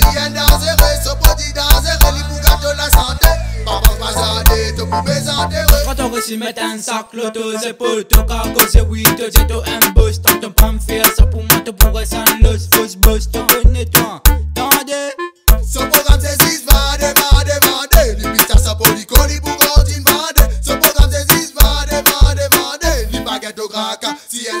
deviennent dangereux, se produit la santé. Eh. Quand on réussit mettre un sac, l'auto, c'est pour ton cargo, c'est oui, toi, c'est un boss. Tant ton prend fier, ça pour moi, ton progrès, sans l'os, boss, t'en connais, toi. Tendez. programme, c'est 6, vendez, vendez, vendez. Limite à sa polycolie pour continuer, programme, c'est 6, vendez, vendez, vendez. Ni si elle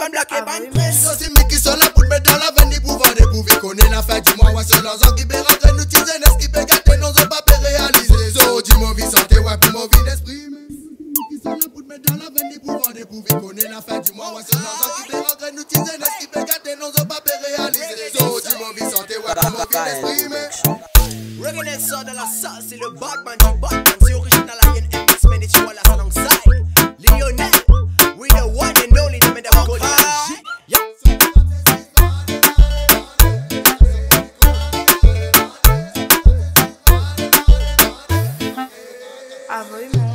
fan black et ban presse. Si Mickey sont là pour mettre dans la veine, ils pouvant découvrir qu'on est la fête du mois. Ouais, c'est l'argent qui peut rentrer, nous tirer, n'est-ce qui peut gâter, non, c'est pas peut réaliser. So, du mauvais santé, ouais, pour mauvais esprit. d'esprit. qui sont là pour mettre dans la veine, ils pouvant découvrir qu'on est la fête du mois. Ouais, c'est l'argent qui peut rentrer, nous tirer, n'est-ce qui peut gâter, non, c'est pas peut réaliser. So, du mauvais santé, ouais, pour mauvais esprit. Reggae Nexor dans la salle, c'est le Batman du Batman. favorável, hein, mano?